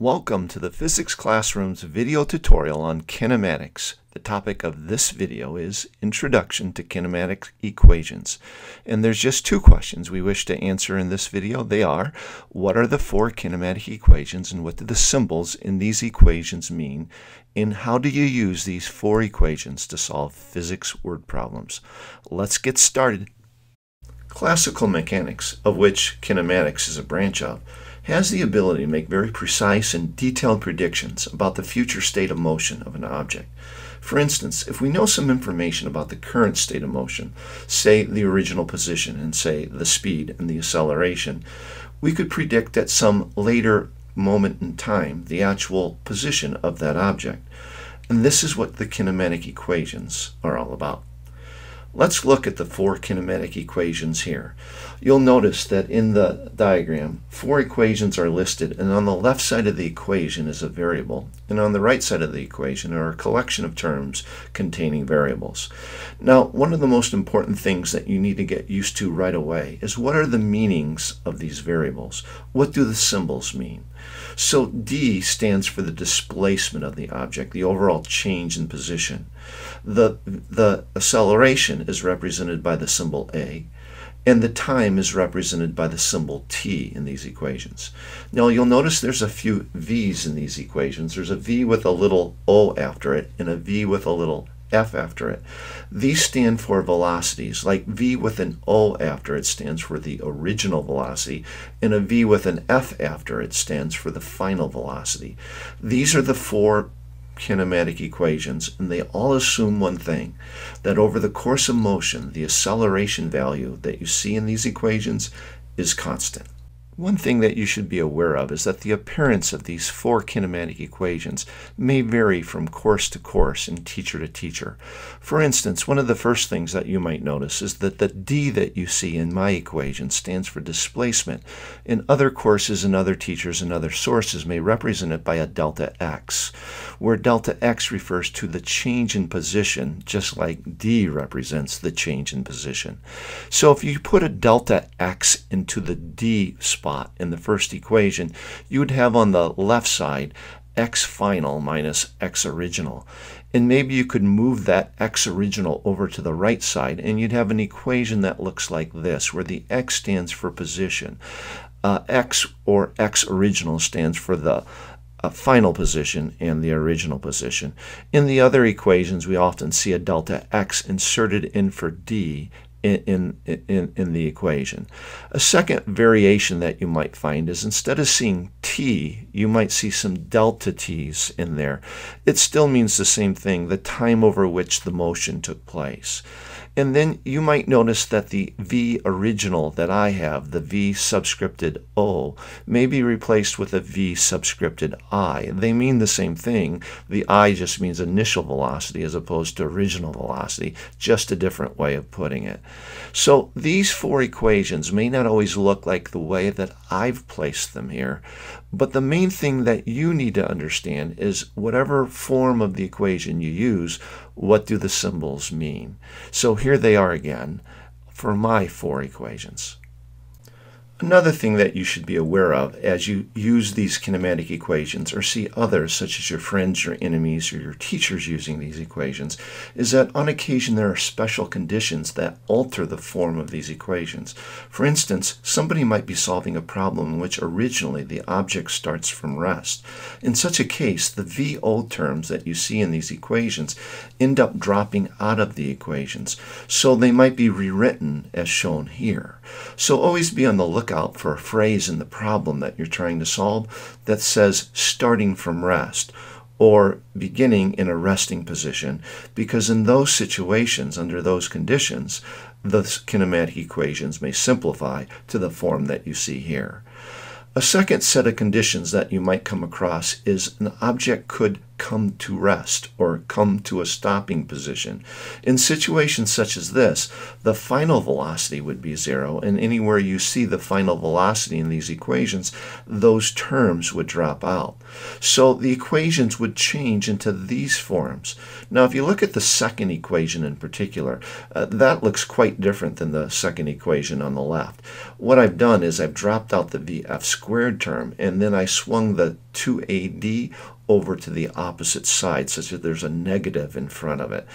Welcome to the Physics Classroom's video tutorial on kinematics. The topic of this video is Introduction to Kinematic Equations. And there's just two questions we wish to answer in this video. They are, what are the four kinematic equations and what do the symbols in these equations mean? And how do you use these four equations to solve physics word problems? Let's get started. Classical mechanics, of which kinematics is a branch of, has the ability to make very precise and detailed predictions about the future state of motion of an object. For instance, if we know some information about the current state of motion, say the original position and say the speed and the acceleration, we could predict at some later moment in time the actual position of that object. And this is what the kinematic equations are all about. Let's look at the four kinematic equations here. You'll notice that in the diagram, four equations are listed, and on the left side of the equation is a variable, and on the right side of the equation are a collection of terms containing variables. Now, one of the most important things that you need to get used to right away is what are the meanings of these variables? What do the symbols mean? So d stands for the displacement of the object, the overall change in position. The, the acceleration is represented by the symbol a, and the time is represented by the symbol t in these equations. Now you'll notice there's a few v's in these equations. There's a v with a little o after it and a v with a little F after it. These stand for velocities, like V with an O after it stands for the original velocity, and a V with an F after it stands for the final velocity. These are the four kinematic equations, and they all assume one thing, that over the course of motion, the acceleration value that you see in these equations is constant. One thing that you should be aware of is that the appearance of these four kinematic equations may vary from course to course and teacher to teacher. For instance, one of the first things that you might notice is that the d that you see in my equation stands for displacement. In other courses and other teachers and other sources may represent it by a delta x, where delta x refers to the change in position, just like d represents the change in position. So if you put a delta x into the d spot, spot in the first equation, you would have on the left side x final minus x original. And maybe you could move that x original over to the right side and you'd have an equation that looks like this, where the x stands for position. Uh, x or x original stands for the uh, final position and the original position. In the other equations, we often see a delta x inserted in for d in, in, in the equation. A second variation that you might find is instead of seeing t, you might see some delta t's in there. It still means the same thing, the time over which the motion took place. And then you might notice that the V original that I have, the V subscripted O, may be replaced with a V subscripted I. They mean the same thing. The I just means initial velocity as opposed to original velocity, just a different way of putting it. So these four equations may not always look like the way that I've placed them here, but the main thing that you need to understand is whatever form of the equation you use, what do the symbols mean? So here they are again for my four equations. Another thing that you should be aware of as you use these kinematic equations or see others, such as your friends, your enemies, or your teachers using these equations, is that on occasion there are special conditions that alter the form of these equations. For instance, somebody might be solving a problem in which originally the object starts from rest. In such a case, the VO terms that you see in these equations end up dropping out of the equations, so they might be rewritten as shown here. So always be on the lookout for a phrase in the problem that you're trying to solve that says starting from rest or beginning in a resting position, because in those situations, under those conditions, the kinematic equations may simplify to the form that you see here. A second set of conditions that you might come across is an object could come to rest or come to a stopping position. In situations such as this, the final velocity would be zero, and anywhere you see the final velocity in these equations, those terms would drop out. So the equations would change into these forms. Now, if you look at the second equation in particular, uh, that looks quite different than the second equation on the left. What I've done is I've dropped out the vf squared term, and then I swung the 2AD over to the opposite side, such that there's a negative in front of it.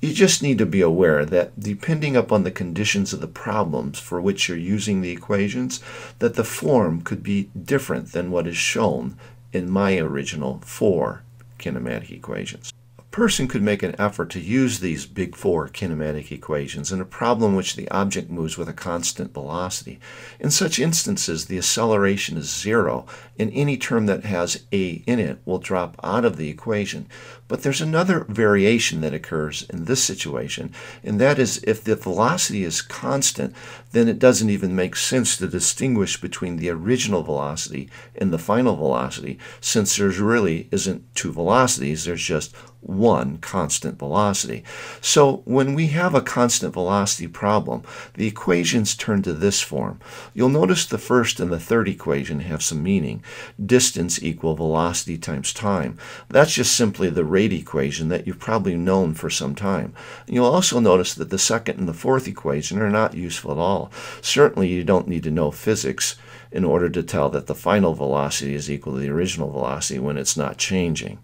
You just need to be aware that depending upon the conditions of the problems for which you're using the equations, that the form could be different than what is shown in my original four kinematic equations person could make an effort to use these big four kinematic equations in a problem which the object moves with a constant velocity. In such instances, the acceleration is zero, and any term that has a in it will drop out of the equation. But there's another variation that occurs in this situation, and that is if the velocity is constant, then it doesn't even make sense to distinguish between the original velocity and the final velocity, since there's really isn't two velocities, there's just one constant velocity. So when we have a constant velocity problem, the equations turn to this form. You'll notice the first and the third equation have some meaning. Distance equal velocity times time. That's just simply the rate equation that you've probably known for some time. You'll also notice that the second and the fourth equation are not useful at all. Certainly you don't need to know physics in order to tell that the final velocity is equal to the original velocity when it's not changing.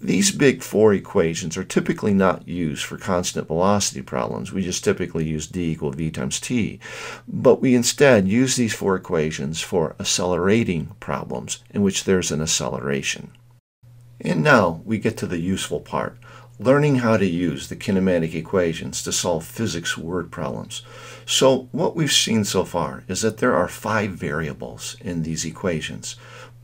These big four equations are typically not used for constant velocity problems. We just typically use d equal v times t. But we instead use these four equations for accelerating problems in which there's an acceleration. And now we get to the useful part learning how to use the kinematic equations to solve physics word problems. So what we've seen so far is that there are five variables in these equations,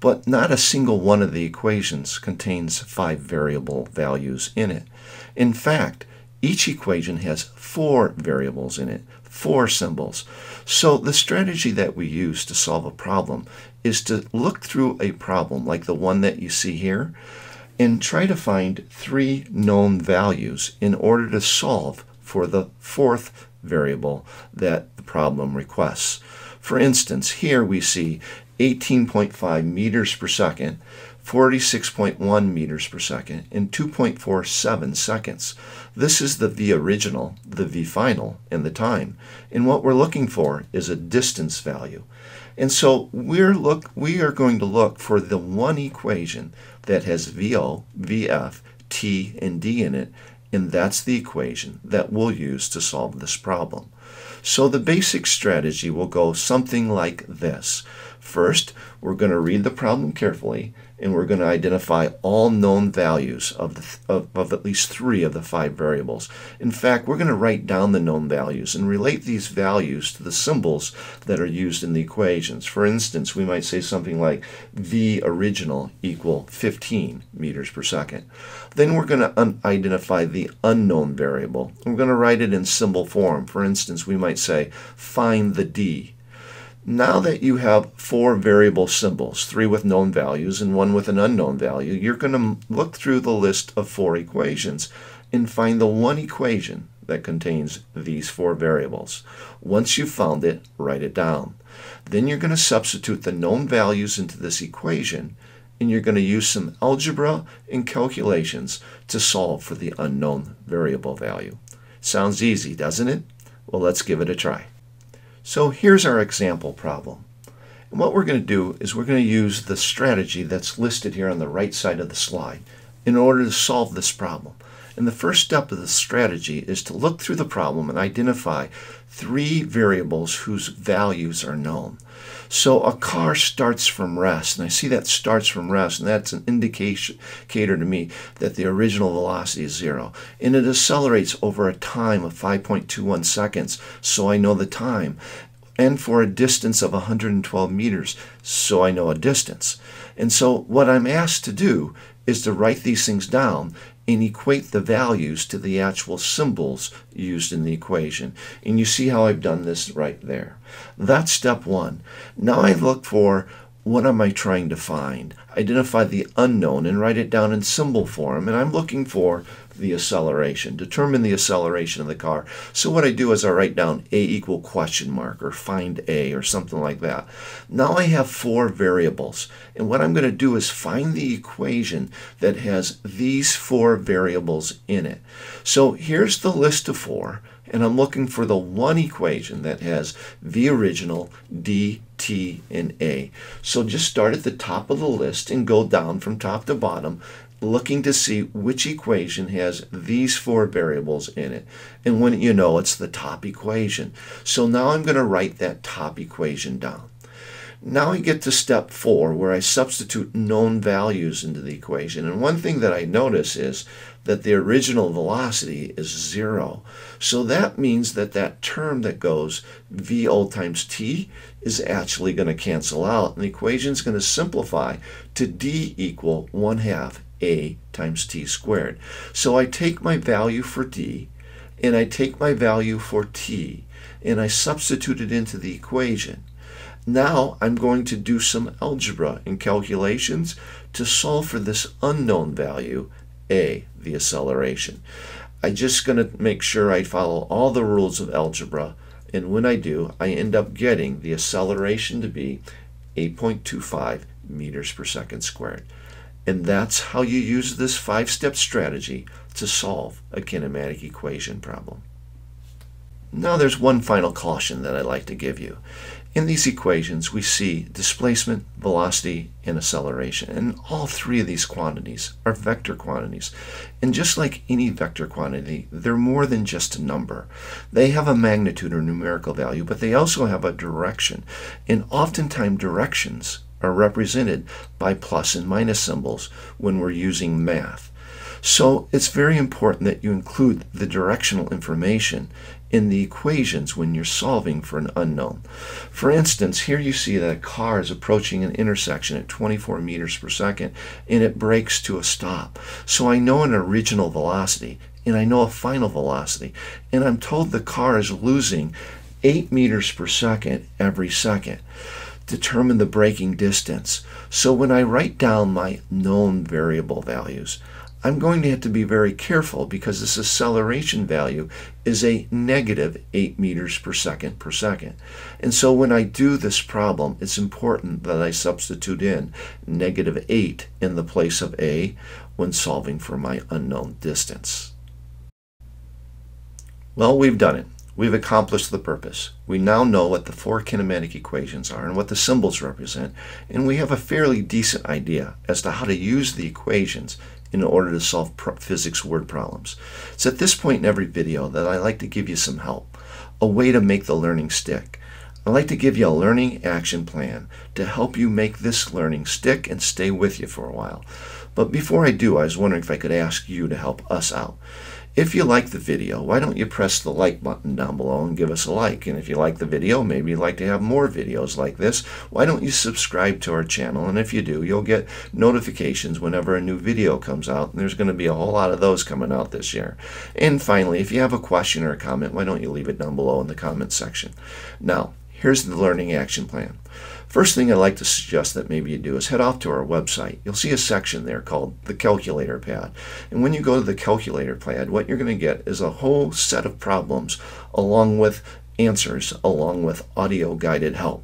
but not a single one of the equations contains five variable values in it. In fact, each equation has four variables in it, four symbols. So the strategy that we use to solve a problem is to look through a problem like the one that you see here, and try to find three known values in order to solve for the fourth variable that the problem requests. For instance, here we see 18.5 meters per second, 46.1 meters per second, and 2.47 seconds. This is the V original, the V final, and the time. And what we're looking for is a distance value. And so we're look, we are going to look for the one equation that has VO, VF, T, and D in it, and that's the equation that we'll use to solve this problem. So the basic strategy will go something like this. First, we're going to read the problem carefully and we're going to identify all known values of, the, of, of, at least three of the five variables. In fact, we're going to write down the known values and relate these values to the symbols that are used in the equations. For instance, we might say something like V original equal 15 meters per second. Then we're going to identify the unknown variable. We're going to write it in symbol form. For instance, we might say find the D now that you have four variable symbols, three with known values and one with an unknown value, you're going to look through the list of four equations and find the one equation that contains these four variables. Once you've found it, write it down. Then you're going to substitute the known values into this equation and you're going to use some algebra and calculations to solve for the unknown variable value. Sounds easy, doesn't it? Well, let's give it a try. So here's our example problem. And what we're going to do is we're going to use the strategy that's listed here on the right side of the slide in order to solve this problem. And the first step of the strategy is to look through the problem and identify three variables whose values are known. So a car starts from rest, and I see that starts from rest, and that's an indication indicator to me that the original velocity is zero. And it accelerates over a time of 5.21 seconds, so I know the time. And for a distance of 112 meters, so I know a distance. And so what I'm asked to do is to write these things down and equate the values to the actual symbols used in the equation. And you see how I've done this right there. That's step one. Now I look for what am I trying to find? Identify the unknown and write it down in symbol form. And I'm looking for the acceleration, determine the acceleration of the car. So what I do is I write down A equal question mark or find A or something like that. Now I have four variables. And what I'm going to do is find the equation that has these four variables in it. So here's the list of four and I'm looking for the one equation that has V original, D, T, and A. So just start at the top of the list and go down from top to bottom looking to see which equation has these four variables in it. And when you know it's the top equation. So now I'm going to write that top equation down. Now I get to step four where I substitute known values into the equation. And one thing that I notice is that the original velocity is zero. So that means that that term that goes VO times T is actually going to cancel out. And the equation is going to simplify to D equal 1 half A times T squared. So I take my value for D and I take my value for T and I substitute it into the equation. Now I'm going to do some algebra and calculations to solve for this unknown value, a, the acceleration. I'm just going to make sure I follow all the rules of algebra, and when I do, I end up getting the acceleration to be 8.25 meters per second squared. And that's how you use this five-step strategy to solve a kinematic equation problem. Now there's one final caution that I'd like to give you. In these equations, we see displacement, velocity, and acceleration. And all three of these quantities are vector quantities. And just like any vector quantity, they're more than just a number. They have a magnitude or numerical value, but they also have a direction. And oftentimes directions are represented by plus and minus symbols when we're using math. So it's very important that you include the directional information in the equations when you're solving for an unknown. For instance, here you see that a car is approaching an intersection at 24 meters per second and it brakes to a stop. So I know an original velocity and I know a final velocity and I'm told the car is losing 8 meters per second every second. Determine the braking distance. So when I write down my known variable values, I'm going to have to be very careful because this acceleration value is a negative 8 meters per second per second. And so when I do this problem, it's important that I substitute in negative 8 in the place of a when solving for my unknown distance. Well, we've done it. We've accomplished the purpose. We now know what the four kinematic equations are and what the symbols represent, and we have a fairly decent idea as to how to use the equations in order to solve physics word problems. It's at this point in every video that I like to give you some help, a way to make the learning stick. I like to give you a learning action plan to help you make this learning stick and stay with you for a while. But before I do, I was wondering if I could ask you to help us out. If you like the video, why don't you press the like button down below and give us a like? And if you like the video, maybe you'd like to have more videos like this, why don't you subscribe to our channel? And if you do, you'll get notifications whenever a new video comes out. And there's going to be a whole lot of those coming out this year. And finally, if you have a question or a comment, why don't you leave it down below in the comments section? Now, here's the learning action plan. First thing I'd like to suggest that maybe you do is head off to our website. You'll see a section there called the calculator pad. And when you go to the calculator pad, what you're going to get is a whole set of problems along with answers, along with audio guided help.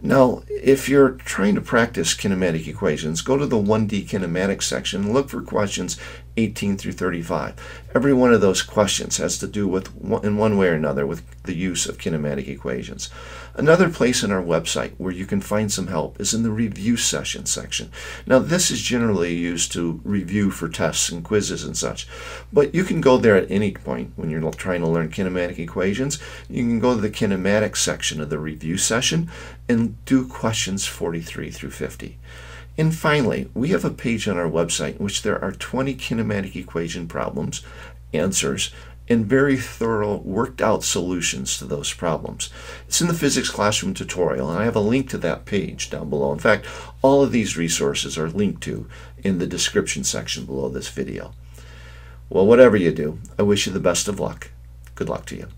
Now, if you're trying to practice kinematic equations, go to the 1D kinematics section and look for questions 18 through 35. Every one of those questions has to do with, in one way or another, with the use of kinematic equations. Another place on our website where you can find some help is in the review session section. Now, this is generally used to review for tests and quizzes and such, but you can go there at any point when you're trying to learn kinematic equations. You can go to the kinematics section of the review session and do questions 43 through 50. And finally, we have a page on our website in which there are 20 kinematic equation problems, answers, and very thorough, worked out solutions to those problems. It's in the Physics Classroom tutorial, and I have a link to that page down below. In fact, all of these resources are linked to in the description section below this video. Well, whatever you do, I wish you the best of luck. Good luck to you.